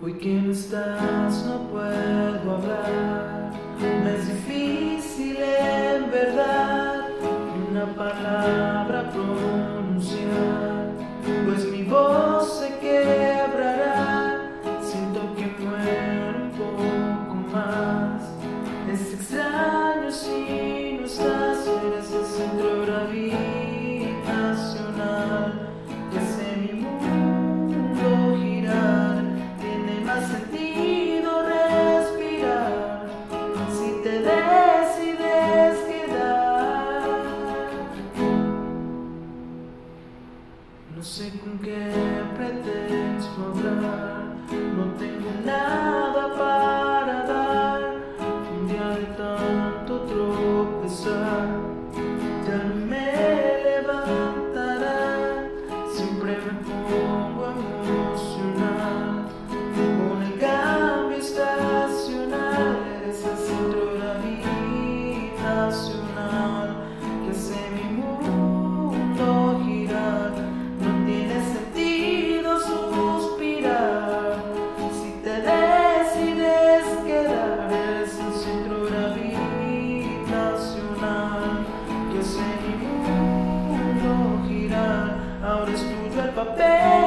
Hoy que no estás no puedo hablar, me es difícil en verdad una palabra pronunciar, pues mi voz se quebrará, siento que muero un poco más, es extraño si No sé con qué pretexto hablar, no tengo nada para dar. Un día de tanto tropezar, ya me levantará. Siempre me pongo emocional, emocionar con el cambio estacional, es el centro de la habitación. paper.